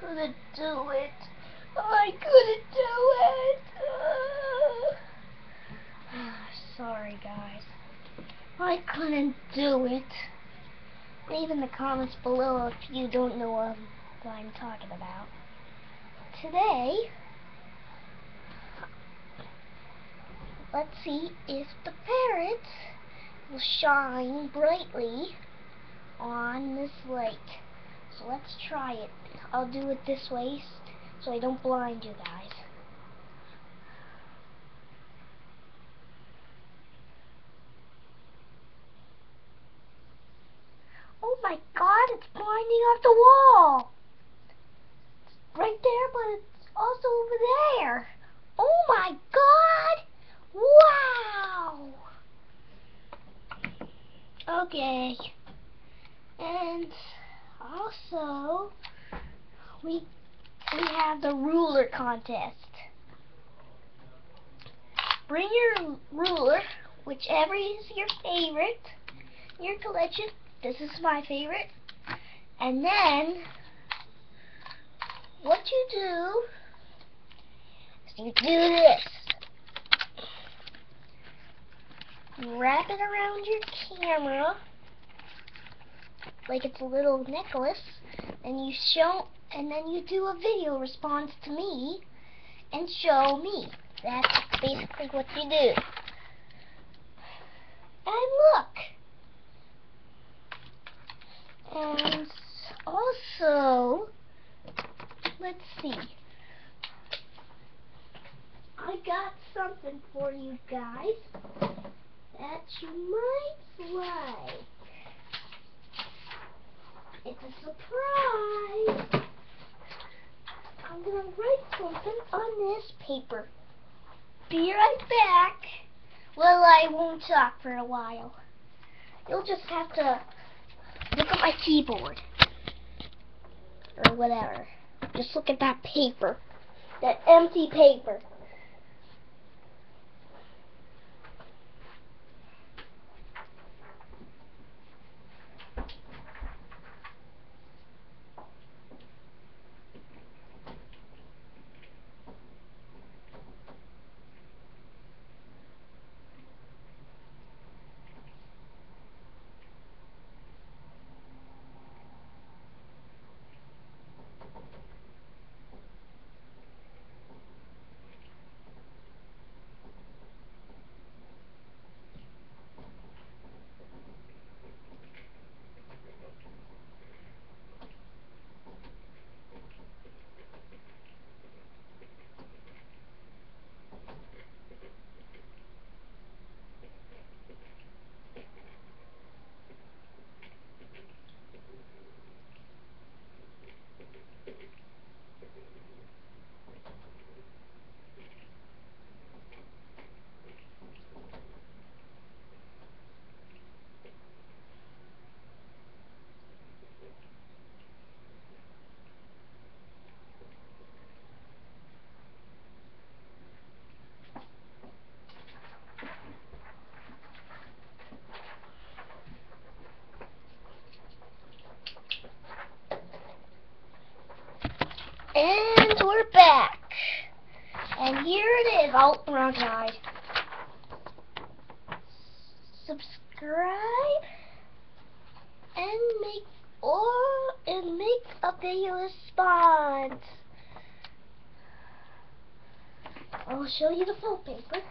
couldn't do it. I couldn't do it. Ah, sorry, guys. I couldn't do it. Leave in the comments below if you don't know what I'm talking about. Today, let's see if the parrots will shine brightly on this lake. So let's try it. I'll do it this way so I don't blind you guys. Oh my god, it's blinding off the wall! It's right there, but it's also over there. Oh my god! Wow! Okay. And also, we we have the ruler contest. Bring your ruler, whichever is your favorite, your collection. This is my favorite. And then, what you do is you do this. You wrap it around your camera like it's a little necklace and you show and then you do a video response to me and show me. That's basically what you do. And look. And also, let's see. I got something for you guys that you might like. It's a surprise. I'm going to write something on this paper. Be right back. Well, I won't talk for a while. You'll just have to look at my keyboard. Or whatever. Just look at that paper. That empty paper. And we're back. And here it is. Oh, wrong side. Subscribe and make or and make a video response. I'll show you the full paper.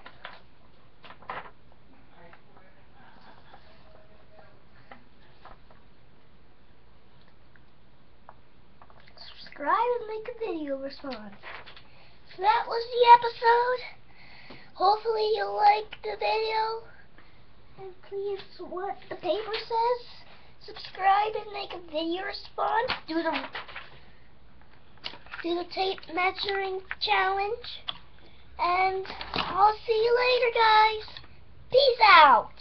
subscribe and make a video response. So that was the episode. Hopefully you liked the video. And please, what the paper says, subscribe and make a video response. Do the do the tape measuring challenge. And I'll see you later, guys. Peace out.